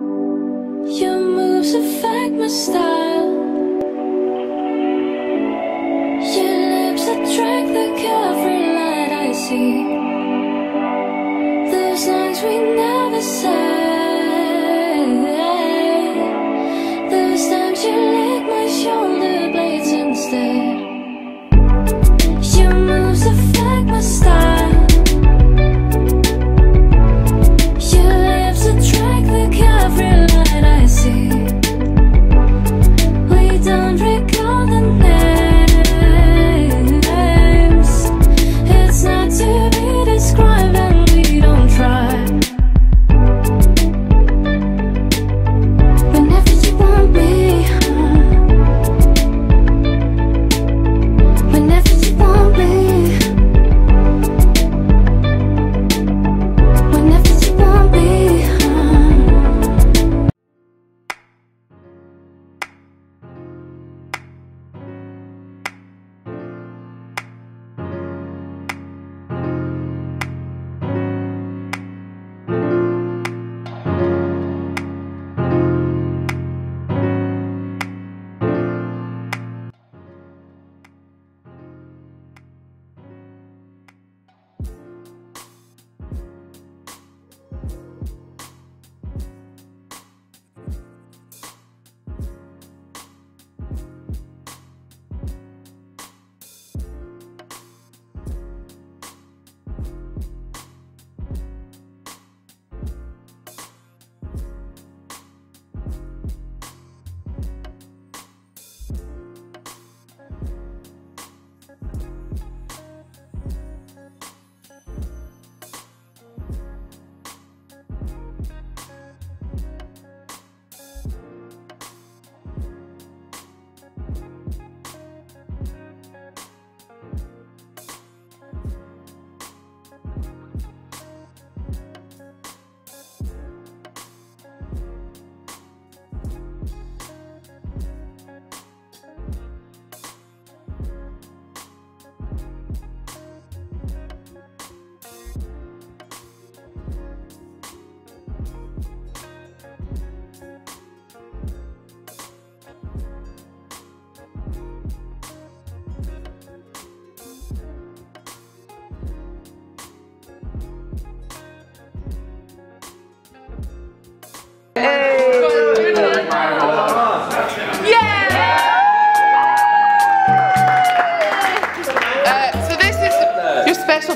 Your moves affect my style.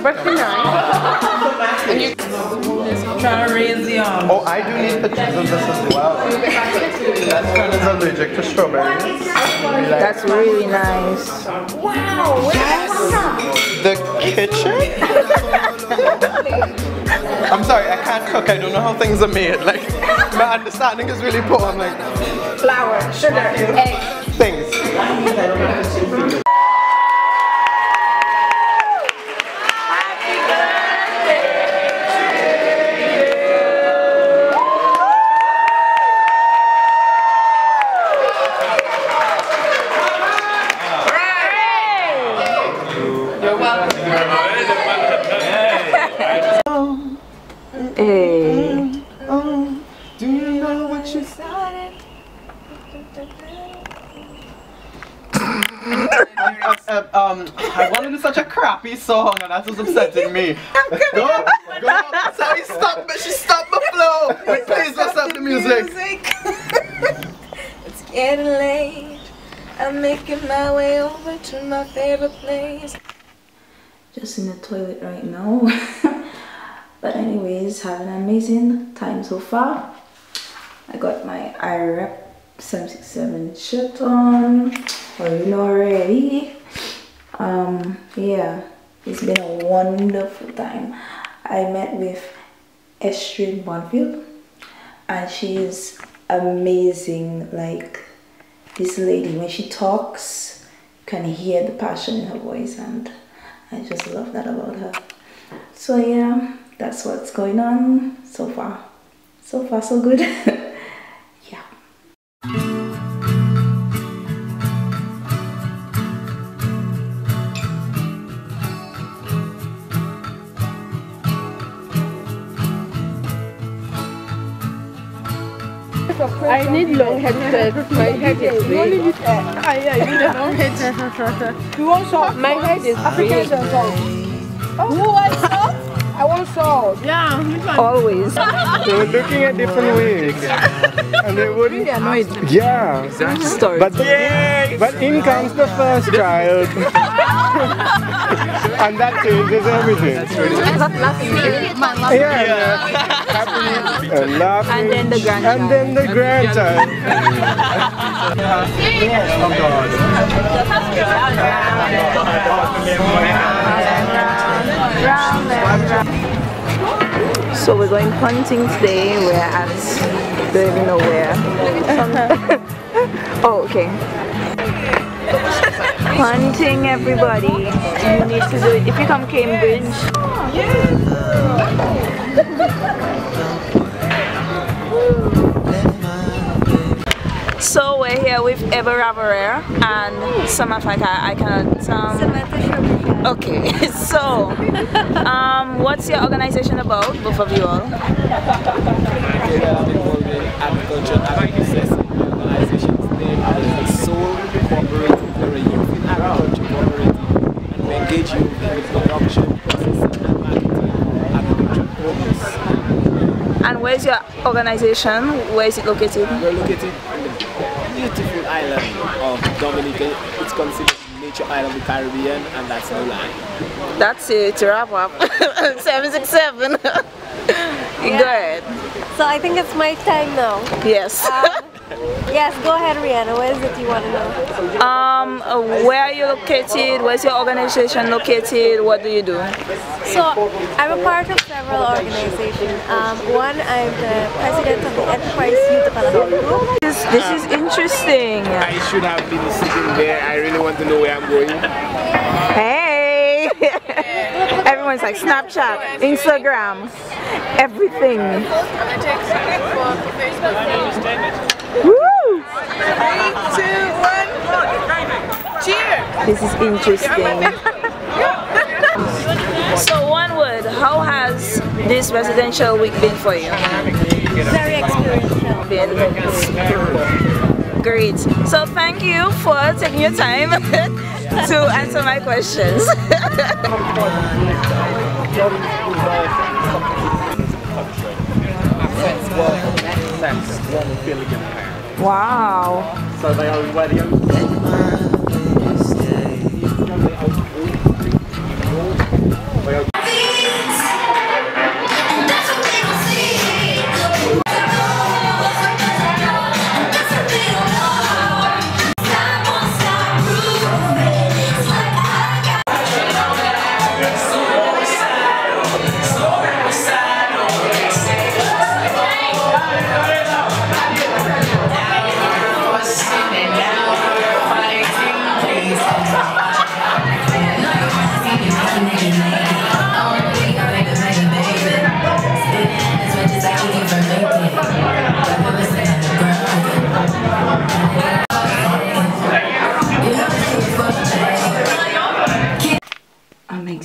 Birthday night. And you Trying to raise the arm. Oh, I do need pictures of this as well. That friend is allergic to strawberries. That's really nice. Wow. yes. The kitchen? I'm sorry, I can't cook. I don't know how things are made. Like, my understanding is really poor. I'm like, Flour, sugar, egg. things. I wanted to do such a crappy song and that was upsetting me. Go, go. Sorry, stop, but she stopped the flow. Please, let's stop the music. it's getting late. I'm making my way over to my favorite place. Just in the toilet right now. but anyways, having an amazing time so far. I got my IREP 767 shirt on. Well, you know already. Um, yeah, it's been a wonderful time. I met with Astrid Bonfield and she's amazing. Like this lady, when she talks, you can hear the passion in her voice and I just love that about her. So yeah, that's what's going on so far. So far so good. need long headset. My head is big. Ah, yeah, you need a long headset. You want salt? My head is Africans big. and salt. Who wants salt? I want salt. Yeah. Always. They were looking at different ways. and they wouldn't. annoyed. Yeah. Story. But, but in comes the first child. and that changes everything. that's Yeah. Happy and laughing. And then the grandchild. And then the grandchild. oh God. So we're going hunting today. We're at don't even know where. oh, okay. Hunting everybody. You need to do it if you come Cambridge. So we're here with Eva Ravarere and Samafaka. I cannot. Um, okay, so um, what's your organization about, both of you all? agriculture agribusiness organizations. They are the cooperative, they're a youth in agriculture cooperative, and we engage youth in the production, processing, and marketing of agricultural. And where's your organization? Where is it located? We're located on the beautiful island of Dominica. It's considered the nature island of the Caribbean, and that's no lie. That's it, wrap up. 767. Go ahead. So I think it's my time now. Yes. Yes, go ahead, Rianna. What is it you want to know? Um, where are you located? Where's your organization located? What do you do? So I'm a part of several organizations. Um, one, I'm the president of the Enterprise Youth Development Group. This, this is interesting. I should have been sitting there. I really want to know where I'm going. Hey! Everyone's like Snapchat, Instagram, everything. Woo! Three, two, one, cheer! This is interesting. This residential week been for you? Very experiential. Been great. So thank you for taking your time to answer my questions. wow. So they are already I'm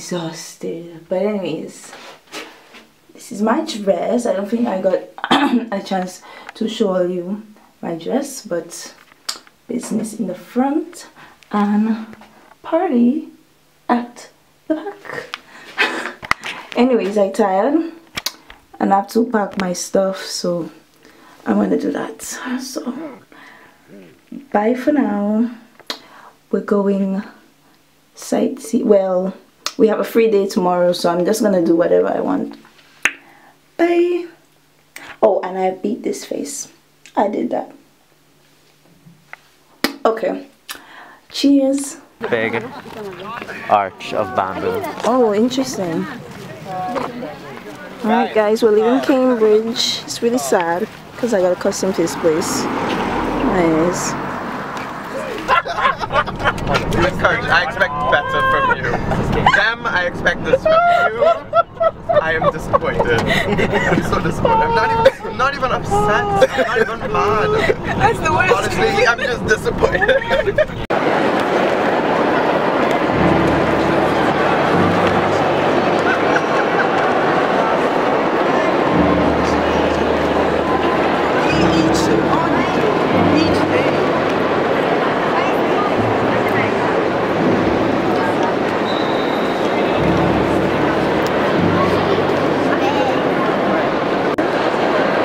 exhausted. But anyways, this is my dress. I don't think I got a chance to show you my dress, but business in the front and party at the back. anyways, I tired and I have to pack my stuff, so I'm gonna do that. So bye for now. We're going sightsee. Well, we have a free day tomorrow, so I'm just gonna do whatever I want. Bye. Oh, and I beat this face. I did that. Okay. Cheers. big arch of bamboo. Oh, interesting. Alright guys, we're leaving Cambridge. It's really sad because I got accustomed to this place. Nice. Coach, I expect better from you. Them, I expect this from you. I am disappointed. I'm so disappointed. I'm not even, I'm not even upset. I'm not even mad. That's the worst. Honestly, I'm just disappointed.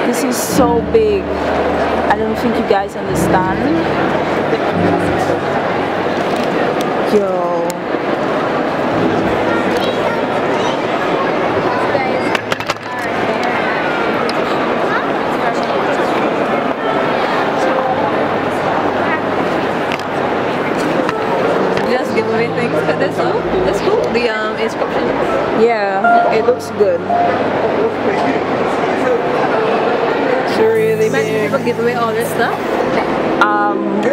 This is so big. I don't think you guys understand. All their stuff. Um,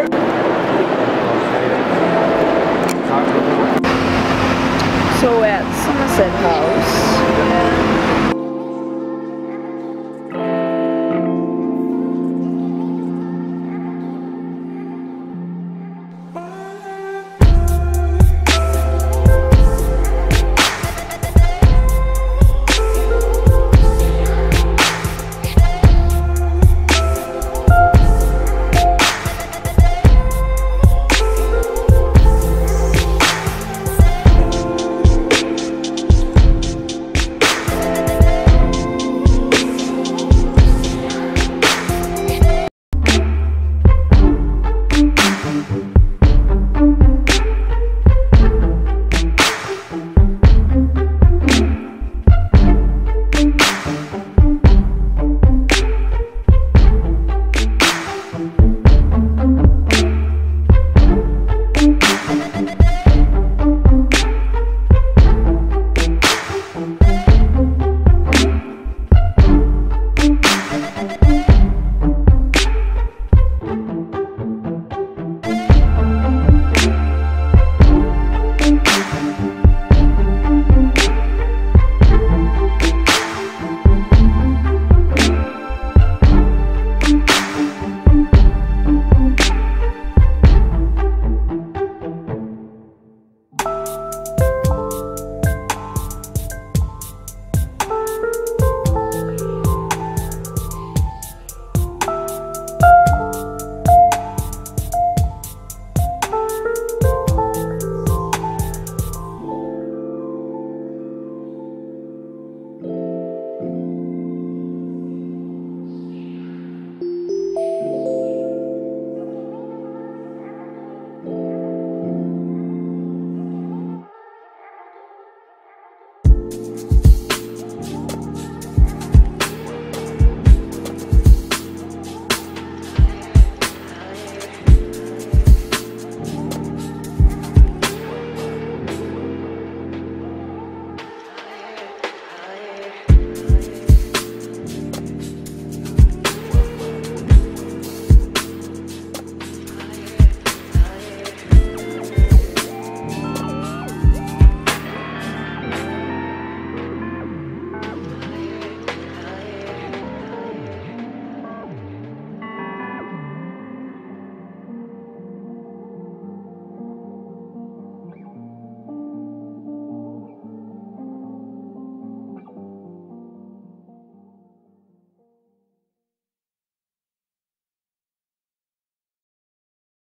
so at Somerset House.